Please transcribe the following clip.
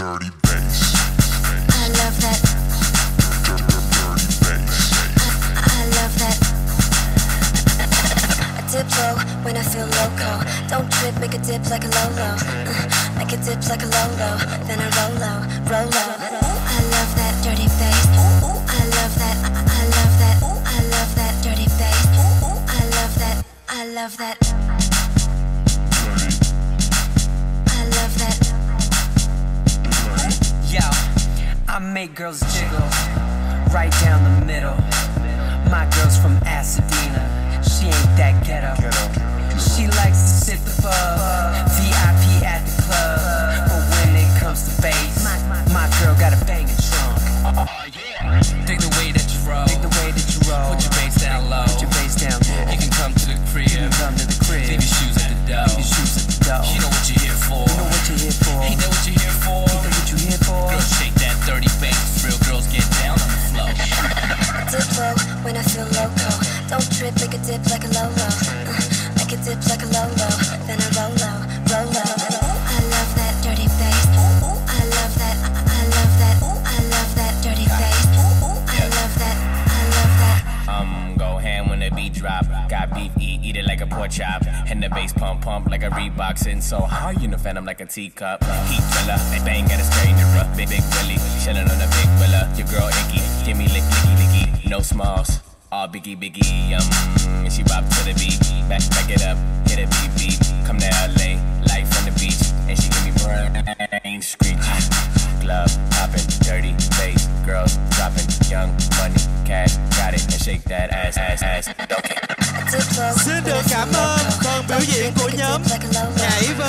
I love that. Dirty bass. I love that. I dip low when I feel loco. Don't trip, make a dip like a Lolo. Uh, make a dip like a Lolo. Then I roll low, roll. I love that dirty bass. I love that. I love that. I love that dirty bass. I love that. I love that. Make girls jiggle right down the middle. My girl's from Pasadena, she ain't that ghetto. She likes to sit the bug, VIP at the club. But when it comes to bass, my girl got a banging trunk. Dig the way that you roll. Dig the way that you roll. Put your bass down low. Put your bass down low. You can come to the crib. Come to the crib. Leave your shoes at the door. Your shoes at the door. You know what you're here for. You know what you're here for. What you're when I feel loco. Don't trip, make a dip like a Lolo. Uh, make a dip like a Lolo. Then I roll low, roll low. I love that dirty bass. I love that. I love that. I love that dirty bass. I love that. I love that. Um, go ham when the beat drop. Got beef, eat, eat it like a pork chop. And the bass pump, pump like a Reebok. Sitting so high, you know, phantom like a teacup. Heat fella, they bang at a stranger. No smalls. All biggie, biggie, um, and she bop to the beat. Back, back it up, hit it beat, beat. Come to LA, life on the beach, and she give me brain screechy. Glove popping, dirty face. girls dropping, young money, cash, got it, and shake that ass, ass, ass. Don't care. Dip Xin được cảm ơn phần biểu diễn của nhóm dip like a